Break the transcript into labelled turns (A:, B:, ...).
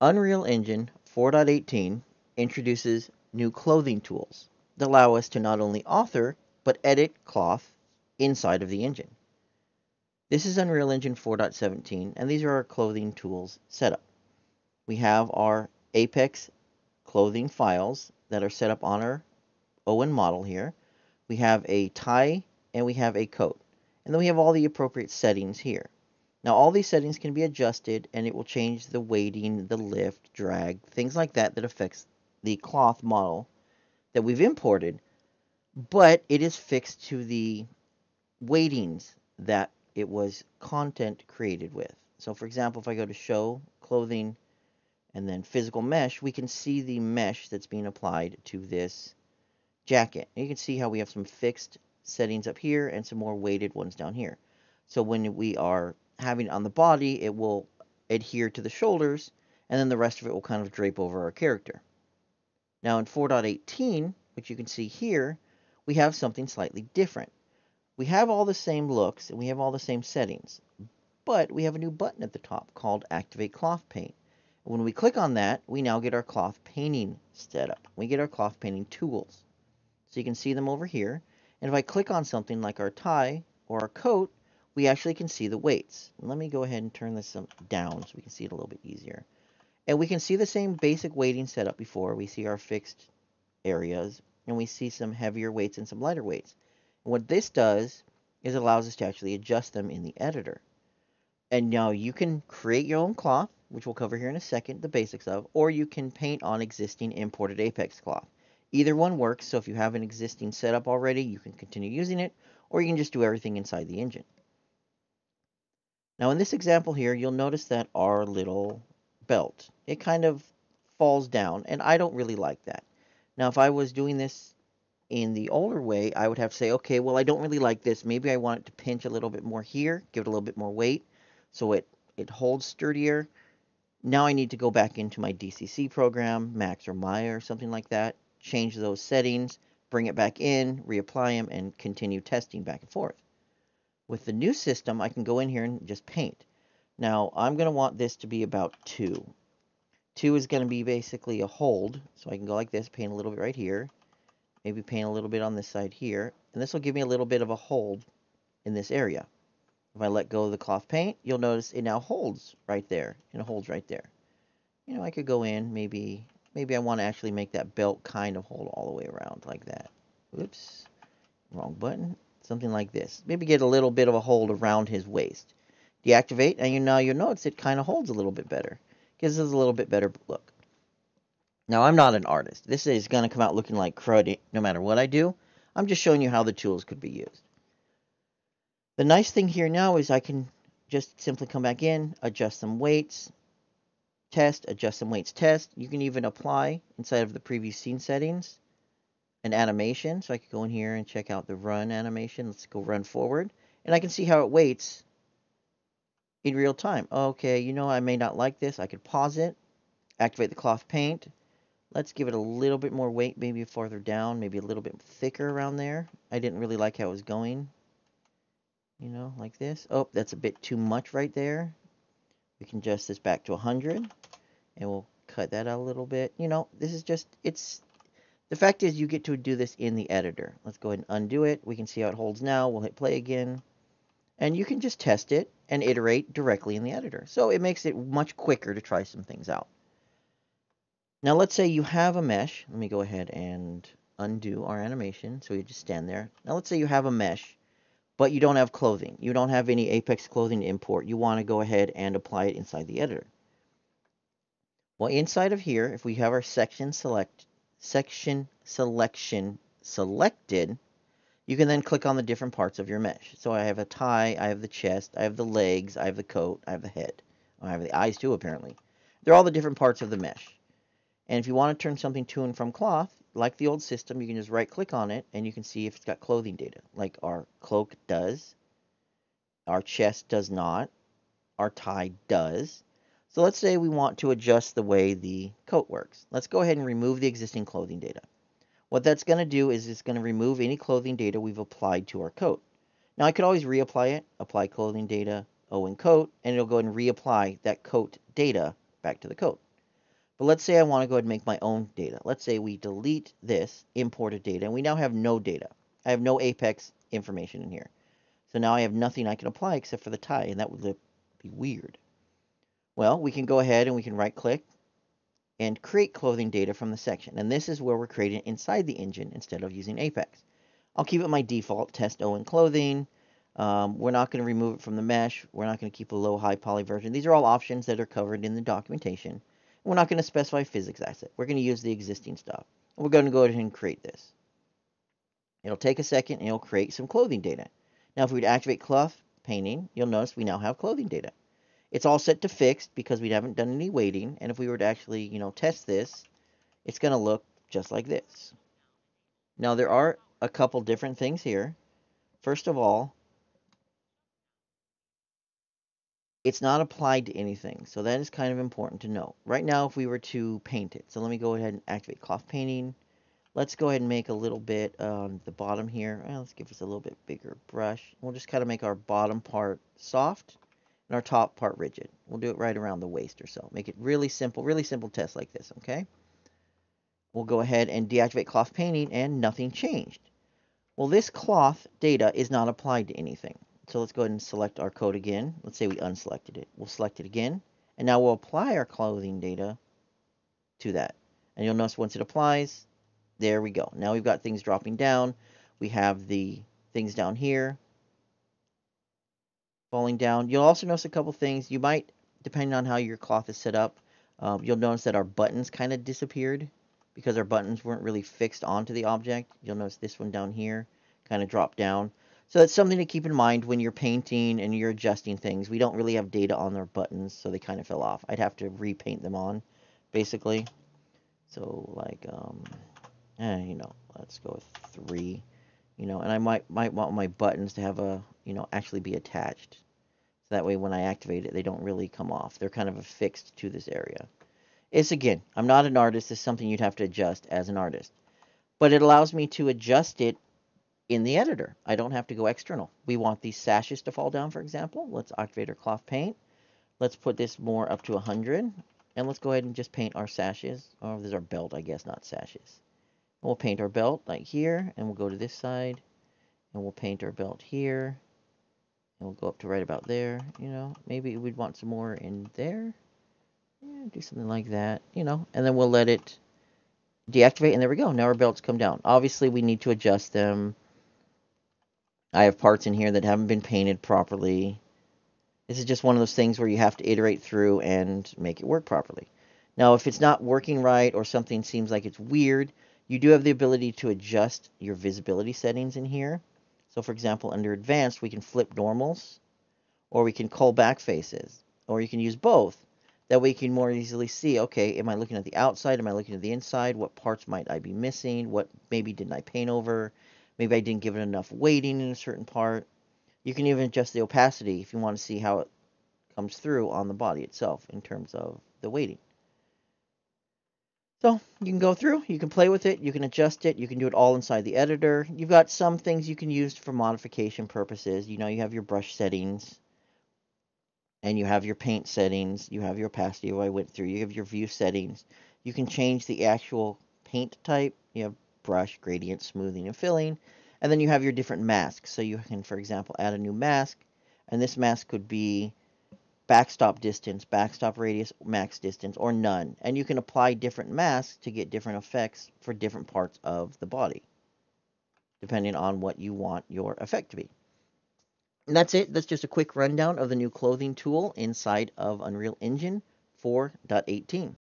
A: Unreal Engine 4.18 introduces new clothing tools that allow us to not only author, but edit cloth inside of the engine. This is Unreal Engine 4.17, and these are our clothing tools setup. We have our Apex clothing files that are set up on our Owen model here. We have a tie and we have a coat. And then we have all the appropriate settings here. Now all these settings can be adjusted and it will change the weighting, the lift, drag, things like that that affects the cloth model that we've imported, but it is fixed to the weightings that it was content created with. So for example, if I go to show clothing and then physical mesh, we can see the mesh that's being applied to this jacket. And you can see how we have some fixed settings up here and some more weighted ones down here. So when we are having it on the body, it will adhere to the shoulders, and then the rest of it will kind of drape over our character. Now in 4.18, which you can see here, we have something slightly different. We have all the same looks and we have all the same settings, but we have a new button at the top called Activate Cloth Paint. When we click on that, we now get our cloth painting setup. We get our cloth painting tools. So you can see them over here. And if I click on something like our tie or our coat, we actually can see the weights. Let me go ahead and turn this down so we can see it a little bit easier. And we can see the same basic weighting setup before. We see our fixed areas, and we see some heavier weights and some lighter weights. And what this does is allows us to actually adjust them in the editor. And now you can create your own cloth, which we'll cover here in a second, the basics of, or you can paint on existing imported Apex cloth. Either one works, so if you have an existing setup already, you can continue using it, or you can just do everything inside the engine. Now in this example here, you'll notice that our little belt, it kind of falls down, and I don't really like that. Now if I was doing this in the older way, I would have to say, okay, well I don't really like this. Maybe I want it to pinch a little bit more here, give it a little bit more weight, so it, it holds sturdier. Now I need to go back into my DCC program, Max or Maya or something like that, change those settings, bring it back in, reapply them, and continue testing back and forth. With the new system, I can go in here and just paint. Now, I'm going to want this to be about 2. 2 is going to be basically a hold, so I can go like this, paint a little bit right here, maybe paint a little bit on this side here, and this will give me a little bit of a hold in this area. If I let go of the cloth paint, you'll notice it now holds right there, and it holds right there. You know, I could go in, maybe, maybe I want to actually make that belt kind of hold all the way around like that. Oops, wrong button something like this. Maybe get a little bit of a hold around his waist. Deactivate, and you now you'll notice it kind of holds a little bit better. Gives us a little bit better look. Now, I'm not an artist. This is going to come out looking like crud no matter what I do. I'm just showing you how the tools could be used. The nice thing here now is I can just simply come back in, adjust some weights, test, adjust some weights, test. You can even apply inside of the preview scene settings an animation. So I could go in here and check out the run animation. Let's go run forward. And I can see how it weights in real time. Okay, you know, I may not like this. I could pause it, activate the cloth paint. Let's give it a little bit more weight, maybe farther down, maybe a little bit thicker around there. I didn't really like how it was going. You know, like this. Oh, that's a bit too much right there. We can adjust this back to 100. And we'll cut that out a little bit. You know, this is just, it's the fact is you get to do this in the editor. Let's go ahead and undo it. We can see how it holds now. We'll hit play again. And you can just test it and iterate directly in the editor. So it makes it much quicker to try some things out. Now let's say you have a mesh. Let me go ahead and undo our animation. So you just stand there. Now let's say you have a mesh, but you don't have clothing. You don't have any Apex clothing to import. You want to go ahead and apply it inside the editor. Well, inside of here, if we have our section select section selection selected, you can then click on the different parts of your mesh. So I have a tie, I have the chest, I have the legs, I have the coat, I have the head. I have the eyes too, apparently. They're all the different parts of the mesh. And if you want to turn something to and from cloth, like the old system, you can just right click on it and you can see if it's got clothing data, like our cloak does, our chest does not, our tie does, so let's say we want to adjust the way the coat works. Let's go ahead and remove the existing clothing data. What that's going to do is it's going to remove any clothing data we've applied to our coat. Now I could always reapply it, apply clothing data, Owen coat, and it'll go ahead and reapply that coat data back to the coat. But let's say I want to go ahead and make my own data. Let's say we delete this imported data, and we now have no data. I have no Apex information in here. So now I have nothing I can apply except for the tie, and that would be weird. Well, we can go ahead and we can right click and create clothing data from the section. And this is where we're creating inside the engine instead of using Apex. I'll keep it my default test Owen clothing. Um, we're not going to remove it from the mesh. We're not going to keep a low high poly version. These are all options that are covered in the documentation. We're not going to specify physics asset. We're going to use the existing stuff. We're going to go ahead and create this. It'll take a second and it'll create some clothing data. Now if we activate cloth painting, you'll notice we now have clothing data. It's all set to fixed because we haven't done any weighting. And if we were to actually, you know, test this, it's going to look just like this. Now there are a couple different things here. First of all, it's not applied to anything. So that is kind of important to know. Right now, if we were to paint it, so let me go ahead and activate cloth painting. Let's go ahead and make a little bit on the bottom here. Well, let's give us a little bit bigger brush. We'll just kind of make our bottom part soft and our top part rigid. We'll do it right around the waist or so. Make it really simple, really simple test like this, okay? We'll go ahead and deactivate cloth painting and nothing changed. Well, this cloth data is not applied to anything. So let's go ahead and select our code again. Let's say we unselected it. We'll select it again. And now we'll apply our clothing data to that. And you'll notice once it applies, there we go. Now we've got things dropping down. We have the things down here falling down. You'll also notice a couple things. You might, depending on how your cloth is set up, um, you'll notice that our buttons kind of disappeared because our buttons weren't really fixed onto the object. You'll notice this one down here kind of dropped down. So that's something to keep in mind when you're painting and you're adjusting things. We don't really have data on our buttons, so they kind of fell off. I'd have to repaint them on, basically. So like, um, eh, you know, let's go with three, you know, and I might might want my buttons to have a, you know, actually be attached. So that way when I activate it, they don't really come off. They're kind of affixed to this area. It's again, I'm not an artist. It's something you'd have to adjust as an artist. But it allows me to adjust it in the editor. I don't have to go external. We want these sashes to fall down, for example. Let's activate our cloth paint. Let's put this more up to 100. And let's go ahead and just paint our sashes. Oh, this is our belt, I guess, not sashes. We'll paint our belt like here, and we'll go to this side, and we'll paint our belt here, and we'll go up to right about there, you know. Maybe we'd want some more in there. Yeah, do something like that, you know, and then we'll let it deactivate, and there we go. Now our belts come down. Obviously, we need to adjust them. I have parts in here that haven't been painted properly. This is just one of those things where you have to iterate through and make it work properly. Now, if it's not working right or something seems like it's weird, you do have the ability to adjust your visibility settings in here. So for example, under advanced, we can flip normals, or we can cull back faces, or you can use both. That way you can more easily see, okay, am I looking at the outside? Am I looking at the inside? What parts might I be missing? What maybe didn't I paint over? Maybe I didn't give it enough weighting in a certain part. You can even adjust the opacity if you want to see how it comes through on the body itself in terms of the weighting. So you can go through, you can play with it, you can adjust it, you can do it all inside the editor. You've got some things you can use for modification purposes. You know, you have your brush settings, and you have your paint settings, you have your opacity, I went through, you have your view settings. You can change the actual paint type. You have brush, gradient, smoothing, and filling. And then you have your different masks. So you can, for example, add a new mask, and this mask could be backstop distance, backstop radius, max distance, or none. And you can apply different masks to get different effects for different parts of the body, depending on what you want your effect to be. And that's it. That's just a quick rundown of the new clothing tool inside of Unreal Engine 4.18.